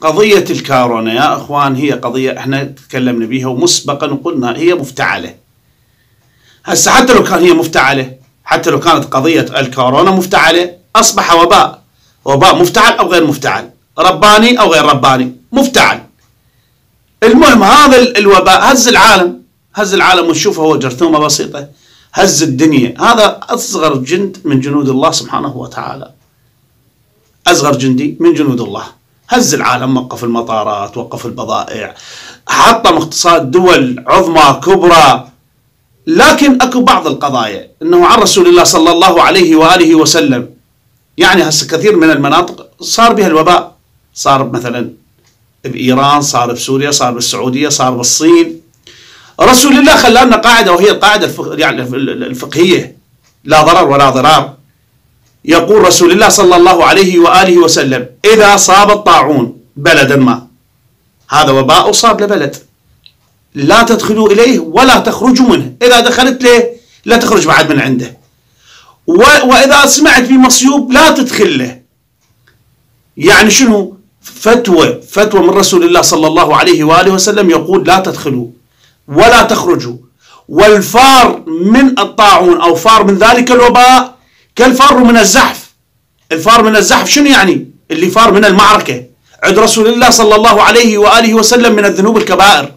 قضية الكورونا يا إخوان هي قضية إحنا تكلمنا بها ومسبقا وقلنا هي مفتعلة. هسه حتى لو كان هي مفتعلة حتى لو كانت قضية الكورونا مفتعلة أصبح وباء. وباء مفتعل أو غير مفتعل؟ رباني أو غير رباني؟ مفتعل. المهم هذا الوباء هز العالم هز العالم ونشوفه هو جرثومة بسيطة هز الدنيا. هذا أصغر جند من جنود الله سبحانه وتعالى. أصغر جندي من جنود الله. هز العالم وقف المطارات وقف البضائع. حطم اقتصاد دول عظمى كبرى. لكن أكو بعض القضايا إنه عن رسول الله صلى الله عليه وآله وسلم يعني هسه كثير من المناطق صار بها الوباء. صار مثلا بإيران صار بسوريا صار بالسعودية صار بالصين. رسول الله خلى لنا قاعدة وهي القاعدة يعني الفقهية. لا ضرر ولا ضرار. يقول رسول الله صلى الله عليه وآله وسلم إذا صاب الطاعون بلدا ما. هذا وباء صاب لبلد. لا تدخلوا إليه ولا تخرجوا منه. إذا دخلت له لا تخرج بعد من عنده. وإذا سمعت في مصيوب لا تدخل له. يعني شنو؟ فتوى فتوى من رسول الله صلى الله عليه وآله وسلم يقول لا تدخلوا ولا تخرجوا. والفار من الطاعون أو فار من ذلك الوباء كالفار من الزحف. الفار من الزحف شنو يعني؟ اللي فار من المعركة. عند رسول الله صلى الله عليه وآله وسلم من الذنوب الكبائر.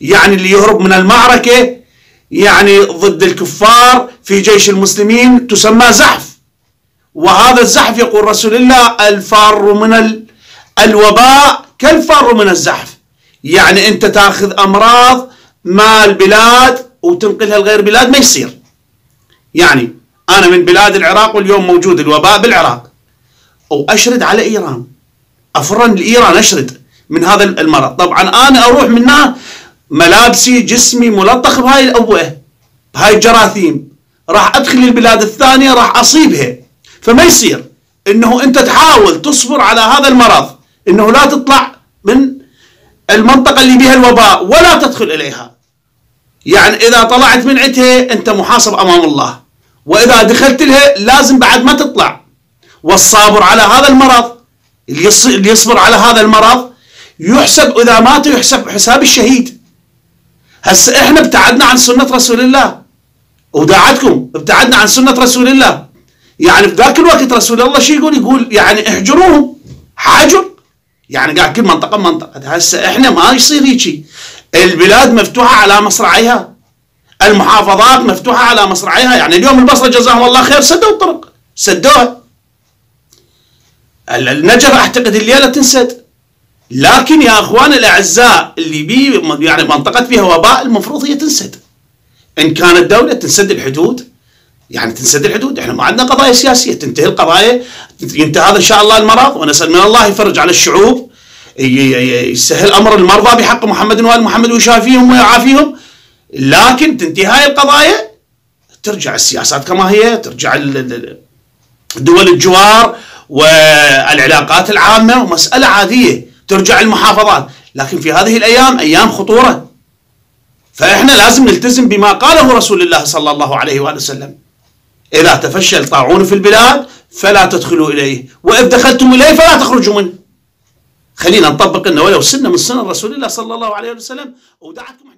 يعني اللي يهرب من المعركة يعني ضد الكفار في جيش المسلمين تسمى زحف. وهذا الزحف يقول رسول الله الفار من الوباء كالفار من الزحف. يعني أنت تاخذ أمراض مال بلاد وتنقلها لغير بلاد ما يصير. يعني أنا من بلاد العراق واليوم موجود الوباء بالعراق. واشرد على إيران. أفرن لإيران أشرد من هذا المرض. طبعا أنا أروح منها ملابسي جسمي ملطخ بهاي الاوبئه بهاي الجراثيم. راح أدخل البلاد الثانية راح أصيبها. فما يصير إنه أنت تحاول تصبر على هذا المرض إنه لا تطلع من المنطقة اللي بها الوباء ولا تدخل إليها. يعني إذا طلعت من عندها أنت محاسب أمام الله. وإذا دخلت لها لازم بعد ما تطلع. والصابر على هذا المرض اللي يصبر على هذا المرض يحسب إذا مات يحسب حساب الشهيد. هسه إحنا ابتعدنا عن سنة رسول الله. وداعتكم ابتعدنا عن سنة رسول الله. يعني في ذاك الوقت رسول الله شو يقول؟ يقول يعني احجروهم حاجر. يعني قاعد كل منطقة منطقه هسه إحنا ما يصير هيجي. البلاد مفتوحة على مصراعيها. المحافظات مفتوحة على مصراعيها يعني اليوم البصرة جزاهم الله خير سدوا الطرق. سدوها. النجف أعتقد الليلة تنسد. لكن يا أخوان الأعزاء اللي بي يعني منطقة فيها وباء المفروض هي تنسد. إن كانت دوله تنسد الحدود يعني تنسد الحدود. إحنا ما عندنا قضايا سياسية. تنتهي القضايا. ينتهي هذا إن شاء الله المرض. ونسأل من الله يفرج على الشعوب. يسهل أمر المرضى بحق محمد وآل محمد ويشافيهم ويعافيهم. لكن تنتهي هاي القضايا ترجع السياسات كما هي ترجع دول الجوار والعلاقات العامة ومسألة عادية ترجع المحافظات. لكن في هذه الأيام أيام خطورة. فإحنا لازم نلتزم بما قاله رسول الله صلى الله عليه وآله وسلم. إذا تفشى الطاعون في البلاد فلا تدخلوا إليه وإذ دخلتم إليه فلا تخرجوا منه. خلينا نطبق إنه ولو سنة من سنن رسول الله صلى الله عليه وسلم ودعتكم